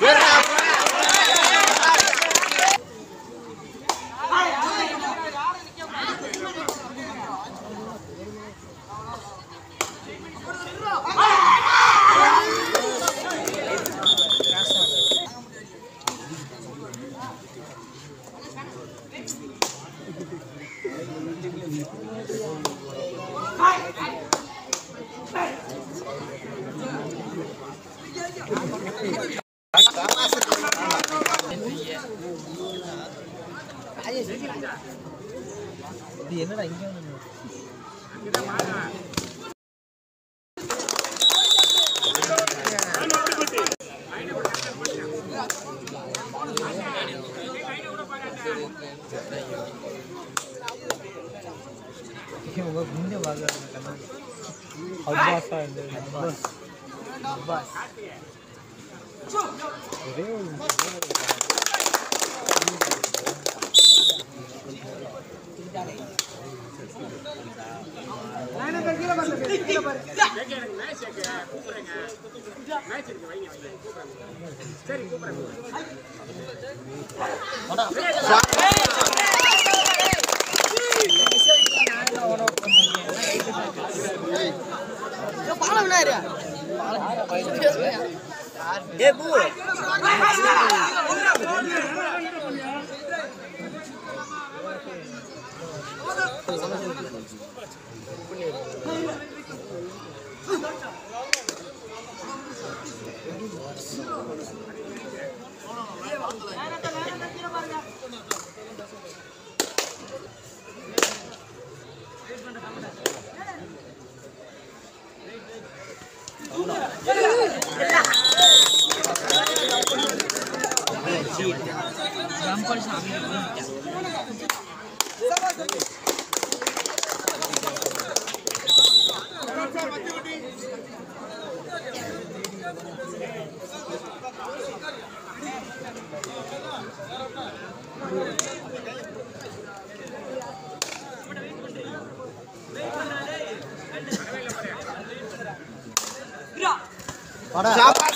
Biar tiền nó đánh cho mình இவங்க குண்டு வாங்க அப்பாஸ் அப்பாஸ் ஒரே ஒரு சரி பாலம் என்ன ये बूढ़ Thank you. Rampal Swami Para.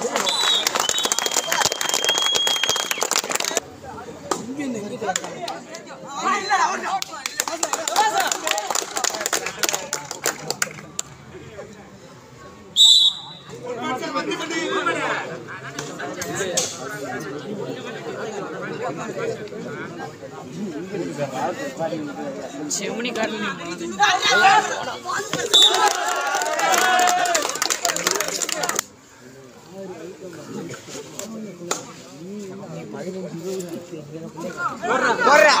Sevani காட்டில் போடுறா.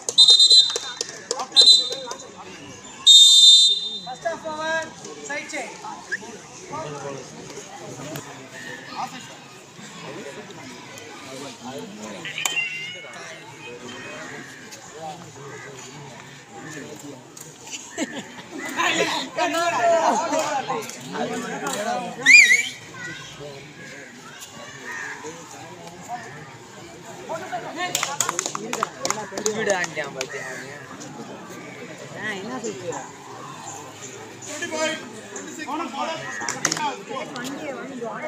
என்ன சொல்றீங்க வண்டியை வாங்கி வாங்க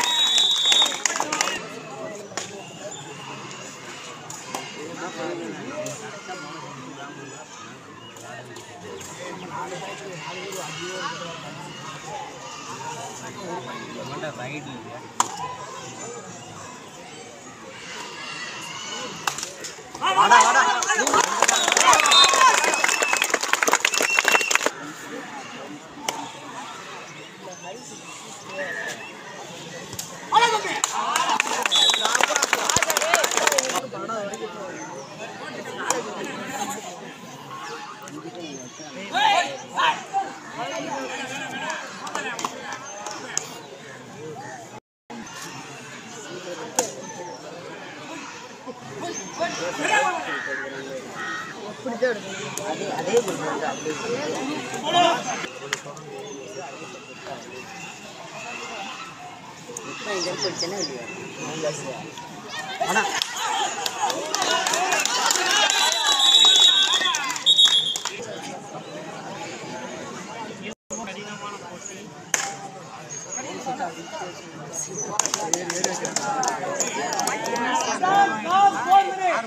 ได้ வாடா வாடா அதே அதே இப்போ இங்கே இல்லையா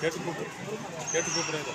கேட்டு கூப்பிடு கேட்டு கூப்பிடுறது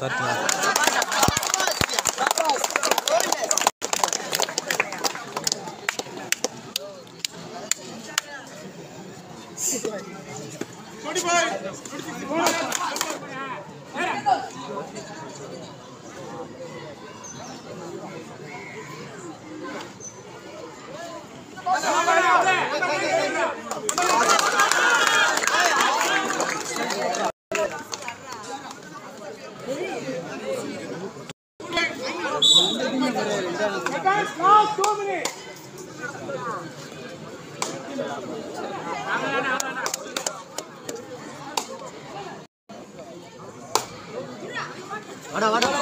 Satya. வாடா வாடா